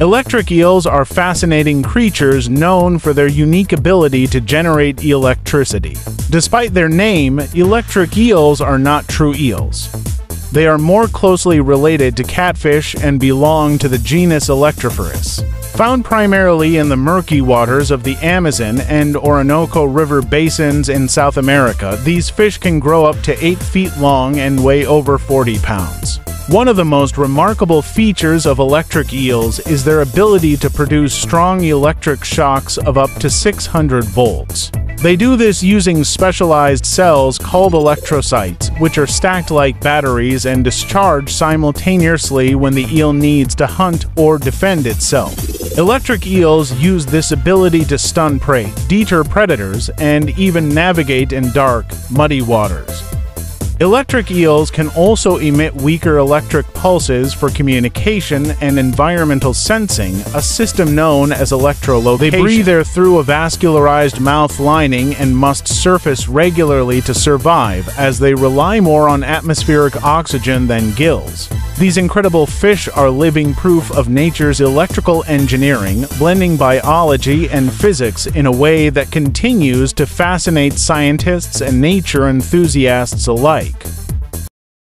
Electric eels are fascinating creatures known for their unique ability to generate electricity. Despite their name, electric eels are not true eels. They are more closely related to catfish and belong to the genus Electrophorus. Found primarily in the murky waters of the Amazon and Orinoco River basins in South America, these fish can grow up to 8 feet long and weigh over 40 pounds. One of the most remarkable features of electric eels is their ability to produce strong electric shocks of up to 600 volts. They do this using specialized cells called electrocytes, which are stacked like batteries and discharge simultaneously when the eel needs to hunt or defend itself. Electric eels use this ability to stun prey, deter predators, and even navigate in dark, muddy waters. Electric eels can also emit weaker electric pulses for communication and environmental sensing, a system known as electrolocation. They breathe air through a vascularized mouth lining and must surface regularly to survive, as they rely more on atmospheric oxygen than gills. These incredible fish are living proof of nature's electrical engineering, blending biology and physics in a way that continues to fascinate scientists and nature enthusiasts alike.